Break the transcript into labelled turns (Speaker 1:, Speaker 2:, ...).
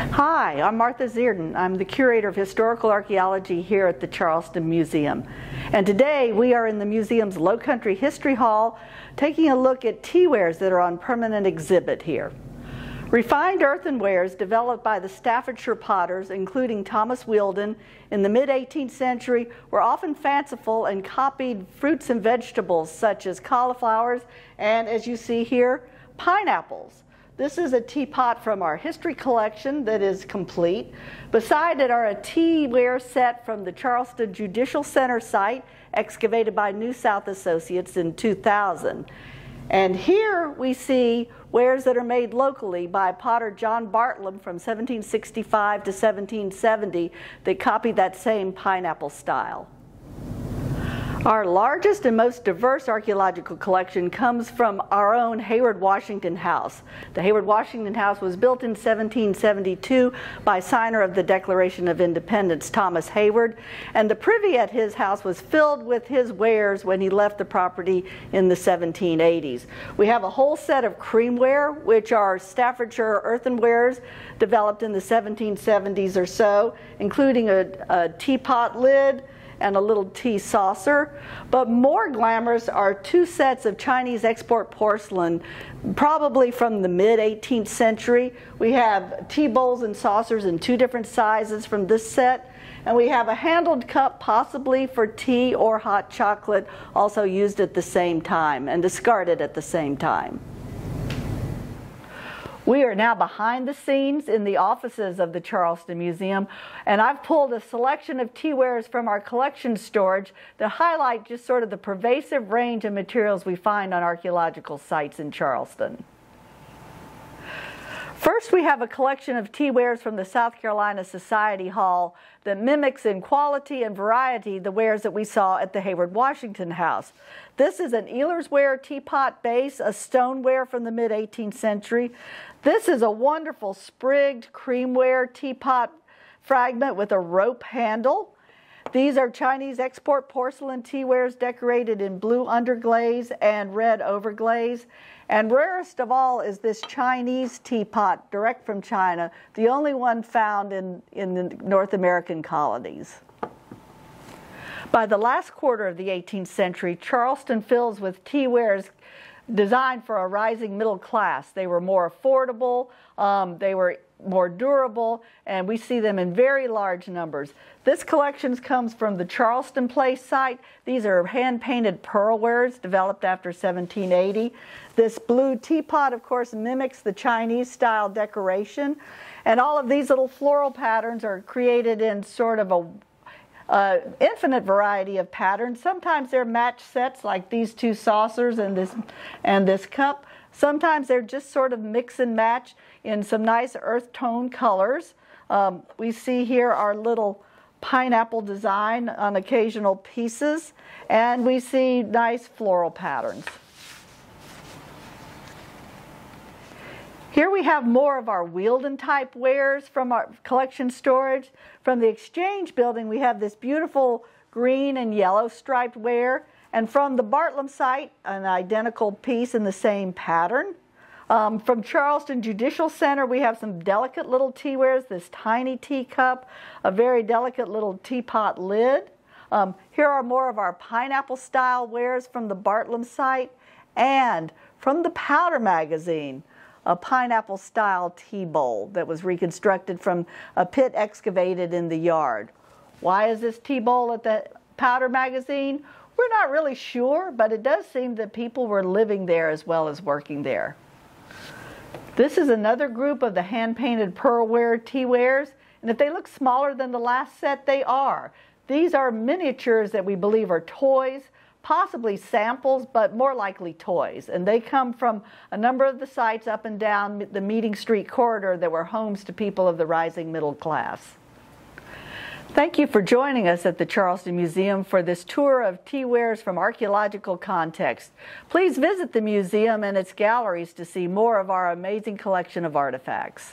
Speaker 1: Hi, I'm Martha Zierden. I'm the curator of historical archaeology here at the Charleston Museum. And today we are in the museum's Low Country History Hall taking a look at teawares that are on permanent exhibit here. Refined earthenwares developed by the Staffordshire potters, including Thomas Whieldon, in the mid 18th century were often fanciful and copied fruits and vegetables such as cauliflowers and, as you see here, pineapples. This is a teapot from our history collection that is complete. Beside it are a teaware set from the Charleston Judicial Center site, excavated by New South Associates in 2000. And here we see wares that are made locally by potter John Bartlam from 1765 to 1770 that copy that same pineapple style. Our largest and most diverse archaeological collection comes from our own Heyward Washington House. The Heyward Washington House was built in 1772 by signer of the Declaration of Independence, Thomas Heyward, and the privy at his house was filled with his wares when he left the property in the 1780s. We have a whole set of creamware, which are Staffordshire earthenwares developed in the 1770s or so, including a, a teapot lid, and a little tea saucer. But more glamorous are two sets of Chinese export porcelain, probably from the mid 18th century. We have tea bowls and saucers in two different sizes from this set. And we have a handled cup, possibly for tea or hot chocolate, also used at the same time and discarded at the same time. We are now behind the scenes in the offices of the Charleston Museum, and I've pulled a selection of teawares from our collection storage that highlight just sort of the pervasive range of materials we find on archaeological sites in Charleston. First, we have a collection of tea wares from the South Carolina Society Hall that mimics in quality and variety the wares that we saw at the Heyward Washington House. This is an Elers ware teapot base, a stoneware from the mid 18th century. This is a wonderful sprigged creamware teapot fragment with a rope handle. These are Chinese export porcelain teawares decorated in blue underglaze and red overglaze. And rarest of all is this Chinese teapot, direct from China, the only one found in, in the North American colonies. By the last quarter of the 18th century, Charleston fills with teawares designed for a rising middle class. They were more affordable, um, they were more durable, and we see them in very large numbers. This collection comes from the Charleston Place site. These are hand painted pearl pearlwares developed after 1780. This blue teapot, of course, mimics the Chinese style decoration. And all of these little floral patterns are created in sort of a uh, infinite variety of patterns. Sometimes they're match sets like these two saucers and this and this cup. Sometimes they're just sort of mix and match in some nice earth tone colors. Um, we see here our little pineapple design on occasional pieces, and we see nice floral patterns. Here we have more of our Whieldon type wares from our collection storage. From the Exchange building, we have this beautiful green and yellow striped ware. And from the Bartlam site, an identical piece in the same pattern. Um, from Charleston Judicial Center, we have some delicate little teawares, this tiny teacup, a very delicate little teapot lid. Um, here are more of our pineapple style wares from the Bartlam site and from the Powder magazine a pineapple style tea bowl that was reconstructed from a pit excavated in the yard. Why is this tea bowl at the Powder magazine? We're not really sure, but it does seem that people were living there as well as working there. This is another group of the hand painted pearlware tea wares, and if they look smaller than the last set, they are. These are miniatures that we believe are toys possibly samples, but more likely toys. And they come from a number of the sites up and down the Meeting Street corridor that were homes to people of the rising middle class. Thank you for joining us at the Charleston Museum for this tour of tea wares from archaeological context. Please visit the museum and its galleries to see more of our amazing collection of artifacts.